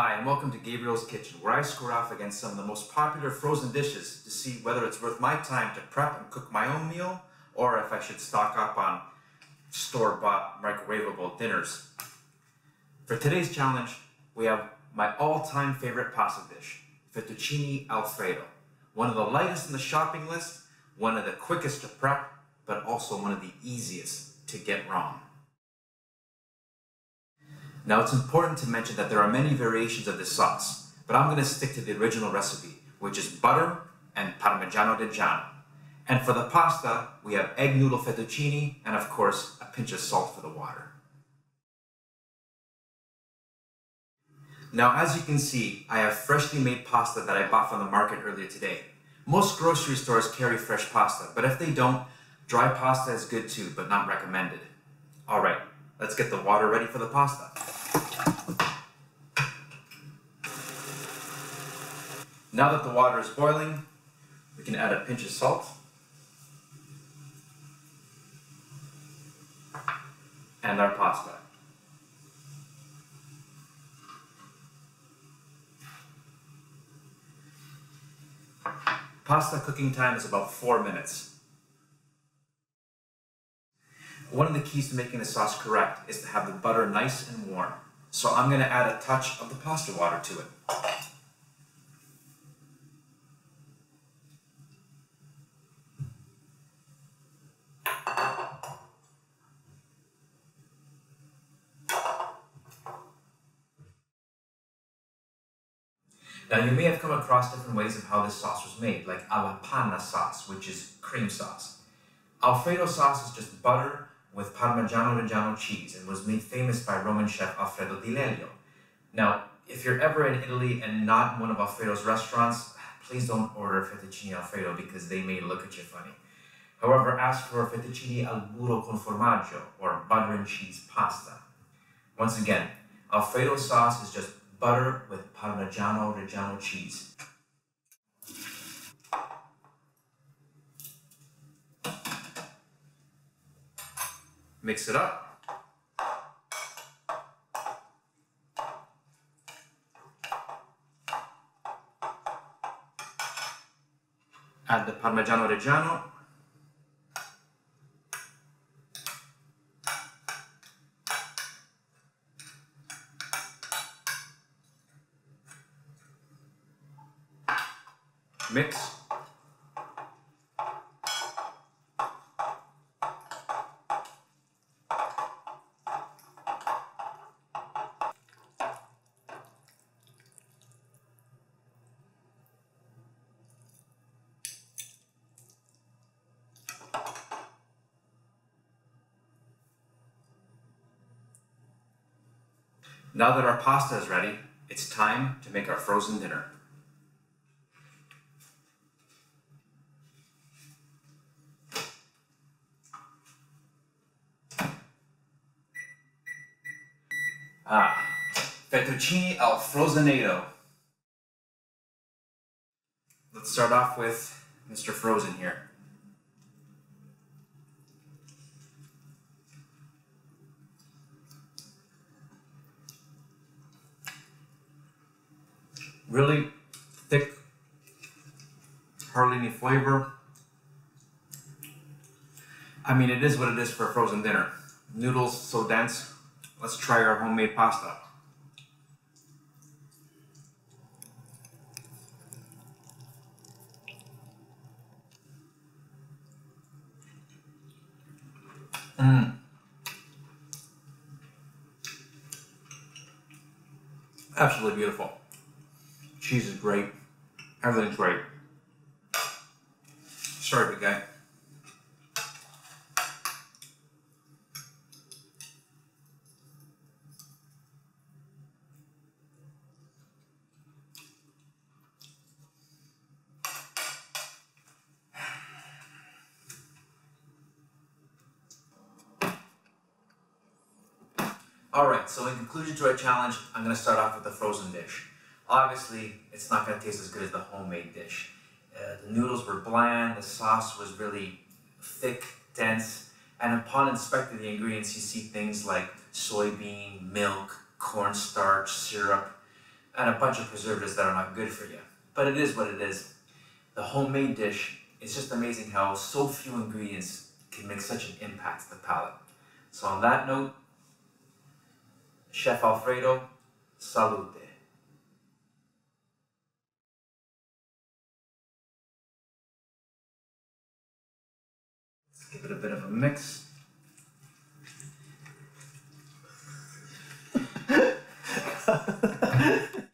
Hi, and welcome to Gabriel's Kitchen, where I score off against some of the most popular frozen dishes to see whether it's worth my time to prep and cook my own meal, or if I should stock up on store-bought microwavable dinners. For today's challenge, we have my all-time favorite pasta dish, fettuccine alfredo. One of the lightest in the shopping list, one of the quickest to prep, but also one of the easiest to get wrong. Now it's important to mention that there are many variations of this sauce, but I'm going to stick to the original recipe, which is butter and Parmigiano Reggiano. And for the pasta, we have egg noodle fettuccine and of course a pinch of salt for the water. Now as you can see, I have freshly made pasta that I bought from the market earlier today. Most grocery stores carry fresh pasta, but if they don't, dry pasta is good too, but not recommended. Alright, let's get the water ready for the pasta. Now that the water is boiling, we can add a pinch of salt. And our pasta. Pasta cooking time is about four minutes. One of the keys to making the sauce correct is to have the butter nice and warm. So I'm going to add a touch of the pasta water to it. Now you may have come across different ways of how this sauce was made, like alla panna sauce, which is cream sauce. Alfredo sauce is just butter with Parmigiano Reggiano cheese and was made famous by Roman chef Alfredo Di Lelio. Now, if you're ever in Italy and not in one of Alfredo's restaurants, please don't order fettuccine Alfredo because they may look at you funny. However, ask for fettuccine al burro con formaggio or butter and cheese pasta. Once again, Alfredo sauce is just butter with Parmigiano Reggiano cheese. Mix it up. Add the Parmigiano Reggiano mix. Now that our pasta is ready, it's time to make our frozen dinner. Ah, fettuccine alfrozenato. Let's start off with Mr. Frozen here. Really thick, hardly any flavor. I mean, it is what it is for a frozen dinner. Noodles so dense, Let's try our homemade pasta. Mmm. Absolutely beautiful. Cheese is great. Everything's great. Sorry, big guy. Alright, so in conclusion to our challenge, I'm going to start off with the frozen dish. Obviously, it's not going to taste as good as the homemade dish. Uh, the noodles were bland, the sauce was really thick, dense, and upon inspecting the ingredients, you see things like soybean, milk, cornstarch, syrup. and a bunch of preservatives that are not good for you. But it is what it is. The homemade dish is just amazing how so few ingredients can make such an impact to the palate. So on that note, Chef Alfredo, salute. Give it a bit of a mix.